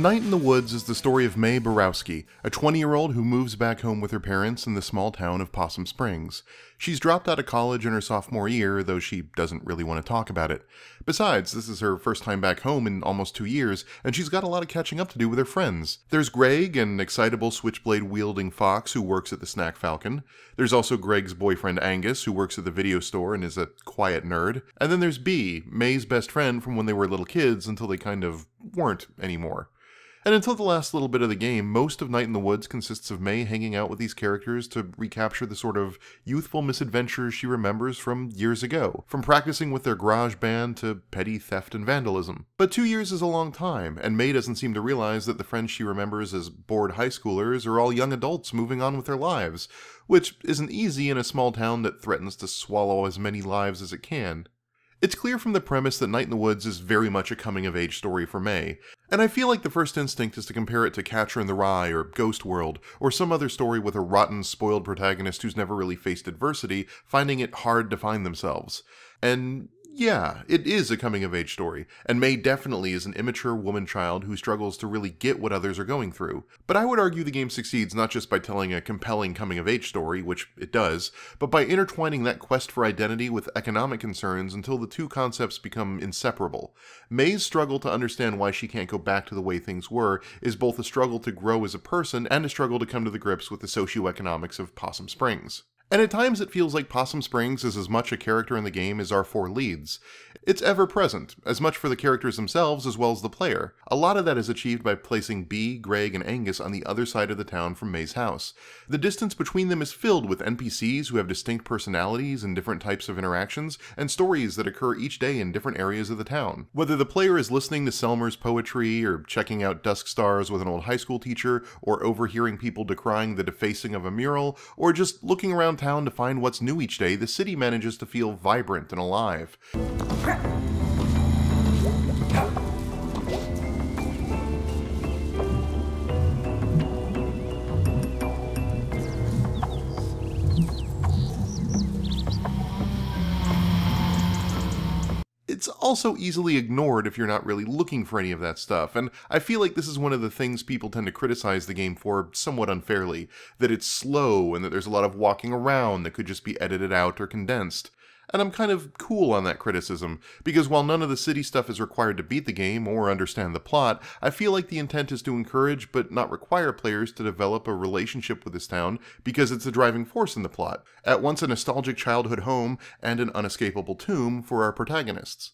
Night in the Woods is the story of Mae Borowski, a 20 year old who moves back home with her parents in the small town of Possum Springs. She's dropped out of college in her sophomore year, though she doesn't really want to talk about it. Besides, this is her first time back home in almost two years, and she's got a lot of catching up to do with her friends. There's Gregg, an excitable switchblade wielding fox who works at the Snack Falcon. There's also Gregg's boyfriend Angus, who works at the video store and is a quiet nerd. And then there's Bea, Mae's best friend from when they were little kids until they kind of weren't anymore. And until the last little bit of the game, most of Night in the Woods consists of Mae hanging out with these characters to recapture the sort of youthful misadventures she remembers from years ago, from practicing with their garage band to petty theft and vandalism. But two years is a long time, and Mae doesn't seem to realize that the friends she remembers as bored high schoolers are all young adults moving on with their lives, which isn't easy in a small town that threatens to swallow as many lives as it can. It's clear from the premise that Night in the Woods is very much a coming of age story for Mae, and I feel like the first instinct is to compare it to Catcher in the Rye or Ghost World, or some other story with a rotten, spoiled protagonist who's never really faced adversity, finding it hard to find themselves. And yeah, it is a coming of age story, and Mae definitely is an immature woman child who struggles to really get what others are going through. But I would argue the game succeeds not just by telling a compelling coming of age story, which it does, but by intertwining that quest for identity with economic concerns until the two concepts become inseparable. Mae's struggle to understand why she can't go back to the way things were is both a struggle to grow as a person and a struggle to come to the grips with the socioeconomics of Possum Springs. And at times it feels like Possum Springs is as much a character in the game as our four leads. It's ever present, as much for the characters themselves as well as the player. A lot of that is achieved by placing Bea, Gregg, and Angus on the other side of the town from Mae's house. The distance between them is filled with NPCs who have distinct personalities and different types of interactions, and stories that occur each day in different areas of the town. Whether the player is listening to Selmer's poetry, or checking out Dusk Stars with an old high school teacher, or overhearing people decrying the defacing of a mural, or just looking around town to find what's new each day, the city manages to feel vibrant and alive. It's also easily ignored if you're not really looking for any of that stuff, and I feel like this is one of the things people tend to criticize the game for somewhat unfairly that it's slow and that there's a lot of walking around that could just be edited out or condensed and I'm kind of cool on that criticism, because while none of the city stuff is required to beat the game or understand the plot, I feel like the intent is to encourage but not require players to develop a relationship with this town because it's a driving force in the plot, at once a nostalgic childhood home and an unescapable tomb for our protagonists.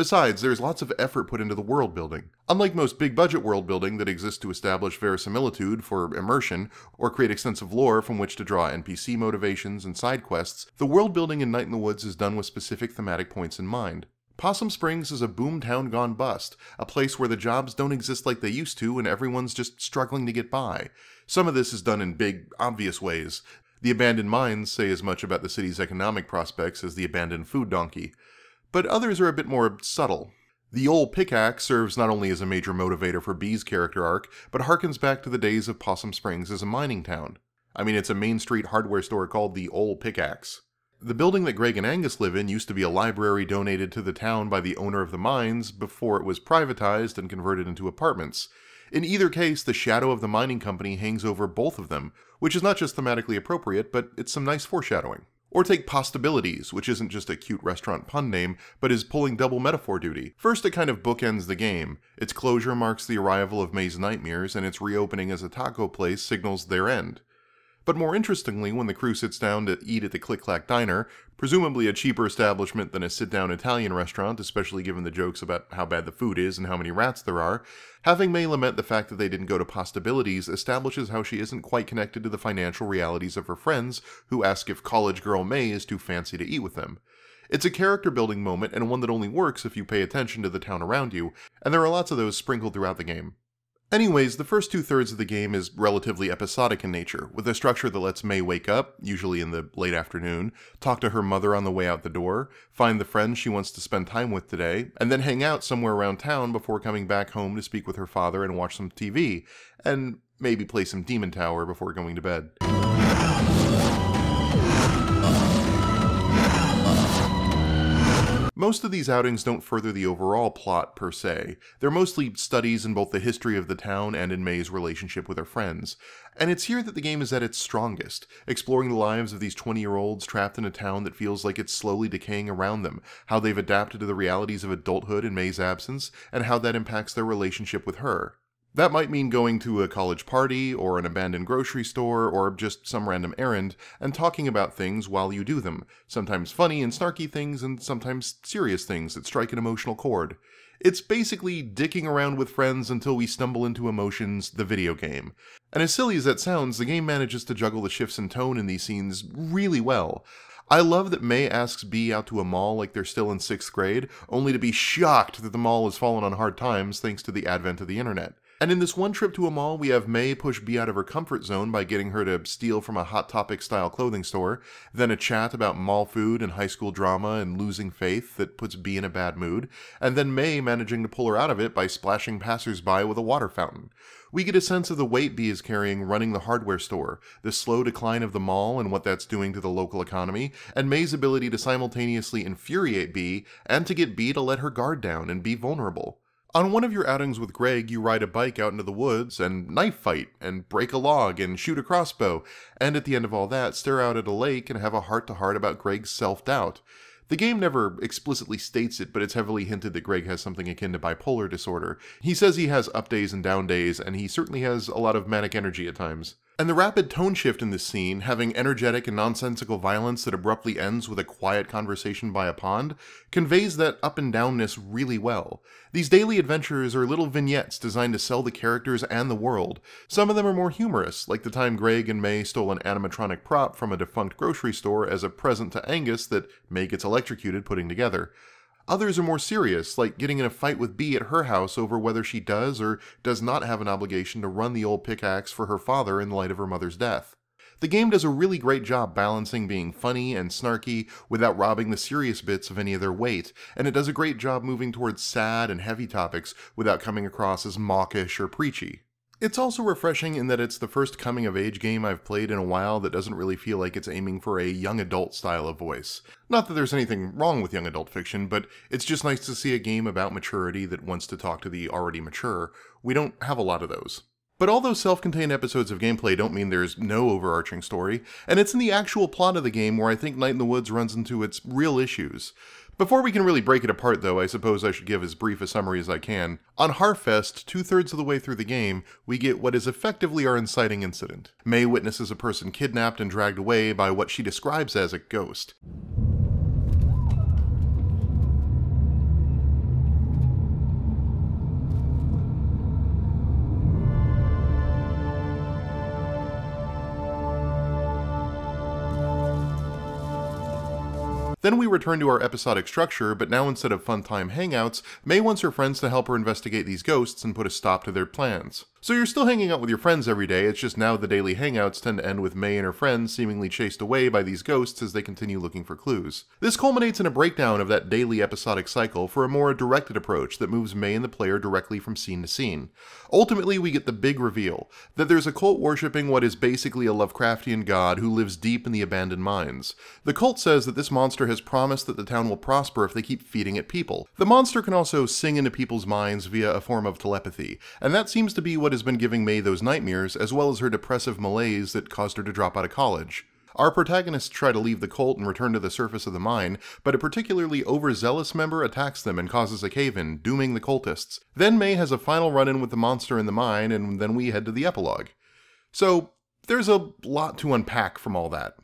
Besides, there's lots of effort put into the world building. Unlike most big budget world building that exists to establish verisimilitude for immersion, or create extensive lore from which to draw NPC motivations and side quests, the world building in Night in the Woods is done with specific thematic points in mind. Possum Springs is a boomtown gone bust, a place where the jobs don't exist like they used to and everyone's just struggling to get by. Some of this is done in big, obvious ways. The abandoned mines say as much about the city's economic prospects as the abandoned food donkey but others are a bit more subtle. The old pickaxe serves not only as a major motivator for Bea's character arc, but harkens back to the days of Possum Springs as a mining town. I mean, it's a Main Street hardware store called the Old Pickaxe. The building that Gregg and Angus live in used to be a library donated to the town by the owner of the mines before it was privatized and converted into apartments. In either case, the shadow of the mining company hangs over both of them, which is not just thematically appropriate, but it's some nice foreshadowing. Or take Pastabilities, which isn't just a cute restaurant pun name, but is pulling double metaphor duty. First, it kind of bookends the game. Its closure marks the arrival of Mae's nightmares, and its reopening as a taco place signals their end. But more interestingly, when the crew sits down to eat at the Click Clack Diner, presumably a cheaper establishment than a sit down Italian restaurant, especially given the jokes about how bad the food is and how many rats there are, having Mae lament the fact that they didn't go to Pastabilities establishes how she isn't quite connected to the financial realities of her friends who ask if college girl Mae is too fancy to eat with them. It's a character building moment and one that only works if you pay attention to the town around you, and there are lots of those sprinkled throughout the game. Anyways, the first two thirds of the game is relatively episodic in nature, with a structure that lets Mae wake up, usually in the late afternoon, talk to her mother on the way out the door, find the friends she wants to spend time with today, and then hang out somewhere around town before coming back home to speak with her father and watch some TV, and maybe play some Demon Tower before going to bed. Most of these outings don't further the overall plot per se. They're mostly studies in both the history of the town and in Mae's relationship with her friends. And it's here that the game is at its strongest, exploring the lives of these 20 year olds trapped in a town that feels like it's slowly decaying around them, how they've adapted to the realities of adulthood in Mae's absence, and how that impacts their relationship with her. That might mean going to a college party, or an abandoned grocery store, or just some random errand, and talking about things while you do them, sometimes funny and snarky things, and sometimes serious things that strike an emotional chord. It's basically dicking around with friends until we stumble into emotions, the video game. And as silly as that sounds, the game manages to juggle the shifts in tone in these scenes really well. I love that Mae asks Bea out to a mall like they're still in sixth grade, only to be shocked that the mall has fallen on hard times thanks to the advent of the internet. And in this one trip to a mall, we have Mae push Bea out of her comfort zone by getting her to steal from a Hot Topic style clothing store, then a chat about mall food and high school drama and losing faith that puts Bea in a bad mood, and then Mae managing to pull her out of it by splashing passersby with a water fountain. We get a sense of the weight Bea is carrying running the hardware store, the slow decline of the mall and what that's doing to the local economy, and Mae's ability to simultaneously infuriate Bea and to get Bea to let her guard down and be vulnerable. On one of your outings with Gregg, you ride a bike out into the woods and knife fight and break a log and shoot a crossbow, and at the end of all that, stare out at a lake and have a heart to heart about Gregg's self doubt. The game never explicitly states it, but it's heavily hinted that Gregg has something akin to bipolar disorder. He says he has up days and down days, and he certainly has a lot of manic energy at times. And the rapid tone shift in this scene, having energetic and nonsensical violence that abruptly ends with a quiet conversation by a pond, conveys that up and downness really well. These daily adventures are little vignettes designed to sell the characters and the world. Some of them are more humorous, like the time Gregg and Mae stole an animatronic prop from a defunct grocery store as a present to Angus that Mae gets electrocuted putting together. Others are more serious, like getting in a fight with Bea at her house over whether she does or does not have an obligation to run the old pickaxe for her father in light of her mother's death. The game does a really great job balancing being funny and snarky without robbing the serious bits of any of their weight, and it does a great job moving towards sad and heavy topics without coming across as mawkish or preachy. It's also refreshing in that it's the first coming of age game I've played in a while that doesn't really feel like it's aiming for a young adult style of voice. Not that there's anything wrong with young adult fiction, but it's just nice to see a game about maturity that wants to talk to the already mature. We don't have a lot of those. But all those self-contained episodes of gameplay don't mean there's no overarching story, and it's in the actual plot of the game where I think Night in the Woods runs into its real issues. Before we can really break it apart, though, I suppose I should give as brief a summary as I can. On Harfest, two thirds of the way through the game, we get what is effectively our inciting incident. Mae witnesses a person kidnapped and dragged away by what she describes as a ghost. Then we return to our episodic structure, but now instead of fun time hangouts, Mae wants her friends to help her investigate these ghosts and put a stop to their plans. So you're still hanging out with your friends every day, it's just now the daily hangouts tend to end with Mae and her friends seemingly chased away by these ghosts as they continue looking for clues. This culminates in a breakdown of that daily episodic cycle for a more directed approach that moves Mae and the player directly from scene to scene. Ultimately, we get the big reveal that there's a cult worshipping what is basically a Lovecraftian god who lives deep in the abandoned mines. The cult says that this monster has promised that the town will prosper if they keep feeding it people. The monster can also sing into people's minds via a form of telepathy, and that seems to be what what has been giving Mae those nightmares, as well as her depressive malaise that caused her to drop out of college. Our protagonists try to leave the cult and return to the surface of the mine, but a particularly overzealous member attacks them and causes a cave-in, dooming the cultists. Then Mae has a final run-in with the monster in the mine, and then we head to the epilogue. So, there's a lot to unpack from all that.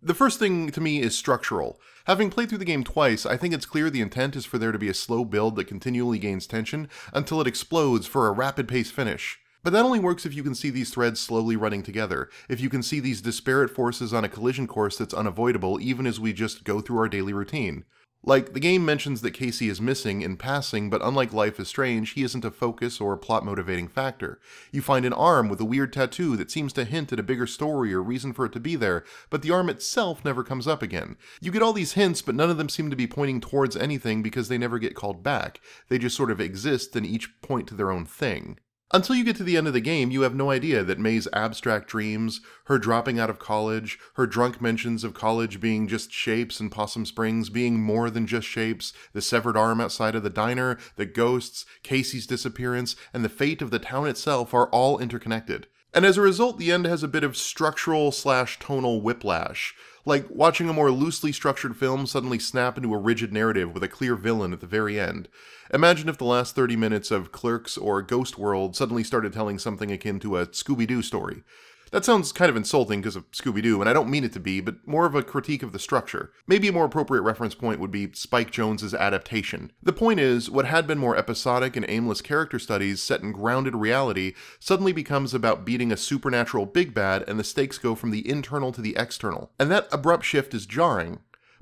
The first thing to me is structural. Having played through the game twice, I think it's clear the intent is for there to be a slow build that continually gains tension until it explodes for a rapid pace finish. But that only works if you can see these threads slowly running together, if you can see these disparate forces on a collision course that's unavoidable even as we just go through our daily routine. Like, the game mentions that Casey is missing in passing, but unlike Life is Strange, he isn't a focus or a plot motivating factor. You find an arm with a weird tattoo that seems to hint at a bigger story or reason for it to be there, but the arm itself never comes up again. You get all these hints, but none of them seem to be pointing towards anything because they never get called back. They just sort of exist and each point to their own thing. Until you get to the end of the game, you have no idea that Mae's abstract dreams, her dropping out of college, her drunk mentions of college being just shapes and Possum Springs being more than just shapes, the severed arm outside of the diner, the ghosts, Casey's disappearance, and the fate of the town itself are all interconnected. And as a result, the end has a bit of structural slash tonal whiplash, like watching a more loosely structured film suddenly snap into a rigid narrative with a clear villain at the very end. Imagine if the last 30 minutes of Clerks or Ghost World suddenly started telling something akin to a Scooby Doo story. That sounds kind of insulting because of Scooby Doo, and I don't mean it to be, but more of a critique of the structure. Maybe a more appropriate reference point would be Spike Jonze's adaptation. The point is, what had been more episodic and aimless character studies set in grounded reality suddenly becomes about beating a supernatural big bad, and the stakes go from the internal to the external. And that abrupt shift is jarring,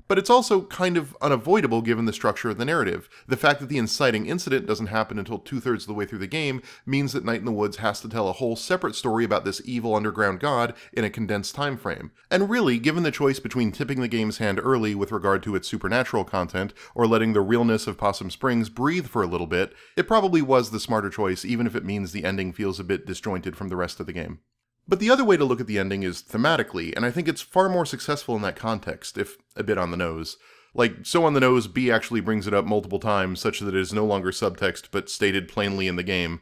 but it's also kind of unavoidable given the structure of the narrative. The fact that the inciting incident doesn't happen until two thirds of the way through the game means that Night in the Woods has to tell a whole separate story about this evil underground god in a condensed time frame. And really, given the choice between tipping the game's hand early with regard to its supernatural content, or letting the realness of Possum Springs breathe for a little bit, it probably was the smarter choice, even if it means the ending feels a bit disjointed from the rest of the game. But the other way to look at the ending is thematically, and I think it's far more successful in that context, if a bit on the nose. Like, so on the nose, Bea actually brings it up multiple times, such that it is no longer subtext but stated plainly in the game.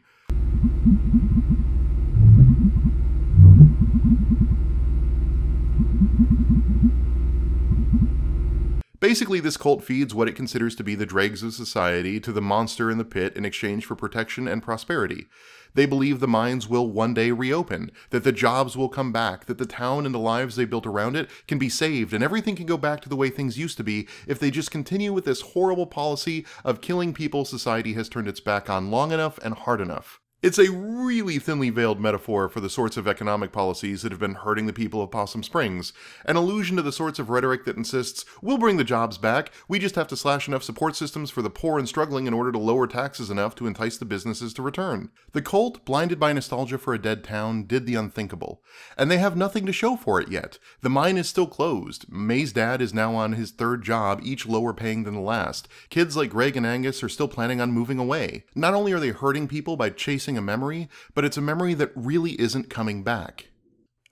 Basically, this cult feeds what it considers to be the dregs of society to the monster in the pit in exchange for protection and prosperity. They believe the mines will one day reopen, that the jobs will come back, that the town and the lives they built around it can be saved, and everything can go back to the way things used to be if they just continue with this horrible policy of killing people society has turned its back on long enough and hard enough. It's a really thinly veiled metaphor for the sorts of economic policies that have been hurting the people of Possum Springs, an allusion to the sorts of rhetoric that insists, we'll bring the jobs back, we just have to slash enough support systems for the poor and struggling in order to lower taxes enough to entice the businesses to return. The cult, blinded by nostalgia for a dead town, did the unthinkable. And they have nothing to show for it yet. The mine is still closed. Mae's dad is now on his third job, each lower paying than the last. Kids like Gregg and Angus are still planning on moving away. Not only are they hurting people by chasing a memory, but it's a memory that really isn't coming back.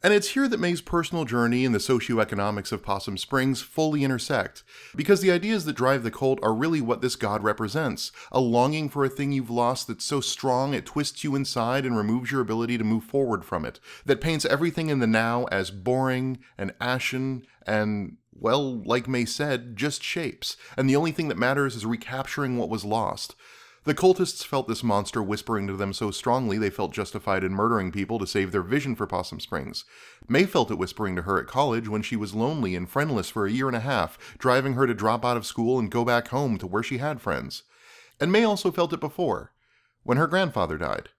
And it's here that Mae's personal journey and the socioeconomics of Possum Springs fully intersect, because the ideas that drive the cult are really what this god represents a longing for a thing you've lost that's so strong it twists you inside and removes your ability to move forward from it, that paints everything in the now as boring and ashen and, well, like Mae said, just shapes, and the only thing that matters is recapturing what was lost. The cultists felt this monster whispering to them so strongly they felt justified in murdering people to save their vision for Possum Springs. Mae felt it whispering to her at college when she was lonely and friendless for a year and a half, driving her to drop out of school and go back home to where she had friends. And Mae also felt it before, when her grandfather died.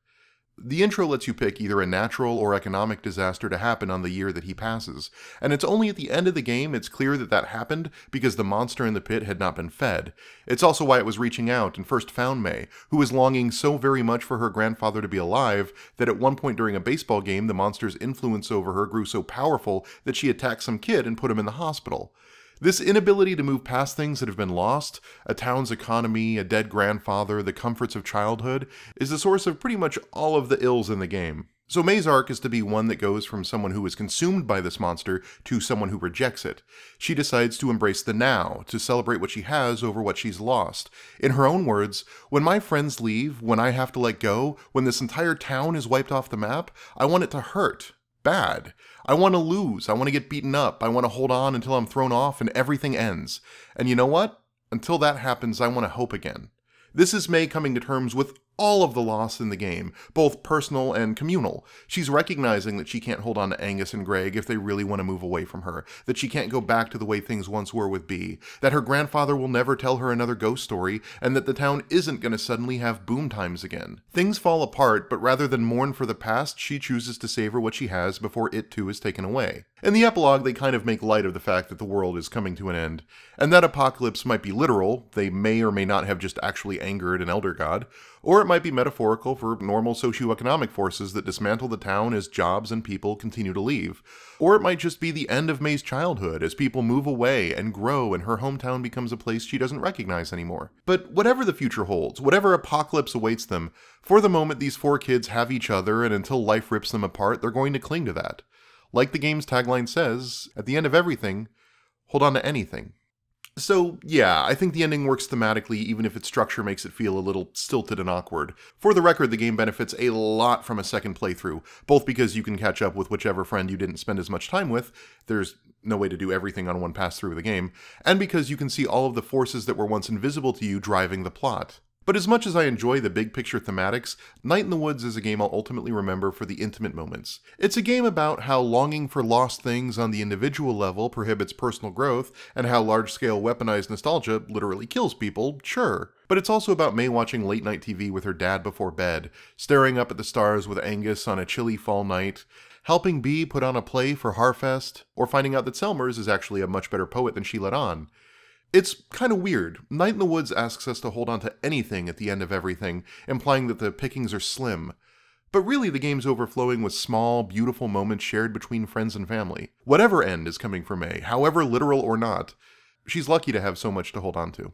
The intro lets you pick either a natural or economic disaster to happen on the year that he passes, and it's only at the end of the game it's clear that that happened because the monster in the pit had not been fed. It's also why it was reaching out and first found Mae, who was longing so very much for her grandfather to be alive that at one point during a baseball game the monster's influence over her grew so powerful that she attacked some kid and put him in the hospital. This inability to move past things that have been lost, a town's economy, a dead grandfather, the comforts of childhood, is the source of pretty much all of the ills in the game. So Mae's arc is to be one that goes from someone who is consumed by this monster to someone who rejects it. She decides to embrace the now, to celebrate what she has over what she's lost. In her own words, when my friends leave, when I have to let go, when this entire town is wiped off the map, I want it to hurt bad. I want to lose. I want to get beaten up. I want to hold on until I'm thrown off and everything ends. And you know what? Until that happens, I want to hope again. This is Mae coming to terms with all of the loss in the game, both personal and communal. She's recognizing that she can't hold on to Angus and Gregg if they really want to move away from her, that she can't go back to the way things once were with Bea, that her grandfather will never tell her another ghost story, and that the town isn't going to suddenly have boom times again. Things fall apart, but rather than mourn for the past, she chooses to savor what she has before it too is taken away. In the epilogue, they kind of make light of the fact that the world is coming to an end, and that apocalypse might be literal, they may or may not have just actually angered an elder god, or it might be metaphorical for normal socioeconomic forces that dismantle the town as jobs and people continue to leave. Or it might just be the end of Mae's childhood as people move away and grow and her hometown becomes a place she doesn't recognize anymore. But whatever the future holds, whatever apocalypse awaits them, for the moment these four kids have each other and until life rips them apart, they're going to cling to that. Like the game's tagline says, at the end of everything, hold on to anything. So, yeah, I think the ending works thematically, even if its structure makes it feel a little stilted and awkward. For the record, the game benefits a lot from a second playthrough, both because you can catch up with whichever friend you didn't spend as much time with, there's no way to do everything on one pass through of the game, and because you can see all of the forces that were once invisible to you driving the plot. But as much as I enjoy the big picture thematics, Night in the Woods is a game I'll ultimately remember for the intimate moments. It's a game about how longing for lost things on the individual level prohibits personal growth, and how large scale weaponized nostalgia literally kills people, sure. But it's also about Mae watching late night TV with her dad before bed, staring up at the stars with Angus on a chilly fall night, helping Bea put on a play for Harfest, or finding out that Selmers is actually a much better poet than she let on. It's kind of weird. Night in the Woods asks us to hold on to anything at the end of everything, implying that the pickings are slim. But really, the game's overflowing with small, beautiful moments shared between friends and family. Whatever end is coming for Mae, however literal or not, she's lucky to have so much to hold on to.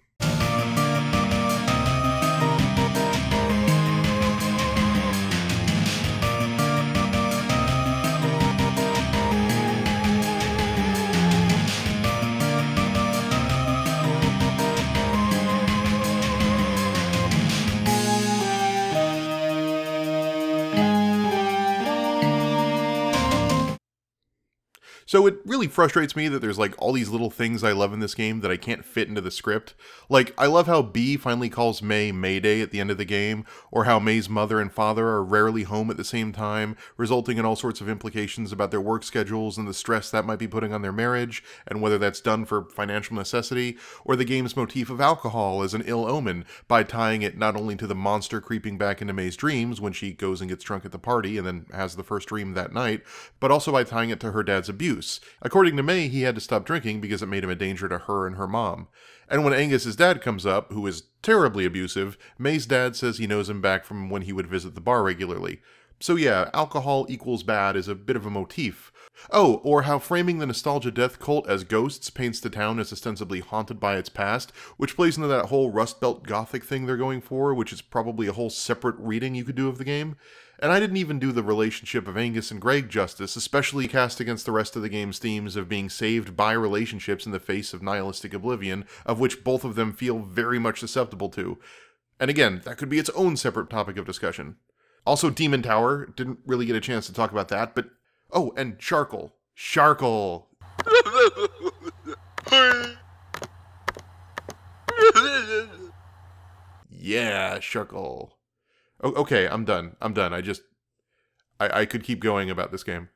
So it really frustrates me that there's like all these little things I love in this game that I can't fit into the script. Like, I love how Bea finally calls Mae Mayday at the end of the game, or how Mae's mother and father are rarely home at the same time, resulting in all sorts of implications about their work schedules and the stress that might be putting on their marriage, and whether that's done for financial necessity, or the game's motif of alcohol as an ill omen by tying it not only to the monster creeping back into Mae's dreams when she goes and gets drunk at the party and then has the first dream that night, but also by tying it to her dad's abuse According to Mae, he had to stop drinking because it made him a danger to her and her mom. And when Angus's dad comes up, who is terribly abusive, Mae's dad says he knows him back from when he would visit the bar regularly. So yeah, alcohol equals bad is a bit of a motif. Oh, or how framing the nostalgia death cult as ghosts paints the town as ostensibly haunted by its past, which plays into that whole Rust Belt Gothic thing they're going for, which is probably a whole separate reading you could do of the game. And I didn't even do the relationship of Angus and Gregg justice, especially cast against the rest of the game's themes of being saved by relationships in the face of nihilistic oblivion, of which both of them feel very much susceptible to. And again, that could be its own separate topic of discussion. Also, Demon Tower, didn't really get a chance to talk about that, but. Oh, and Sharkle. Sharkle! yeah, Sharkle okay, I'm done. I'm done. I just, I, I could keep going about this game.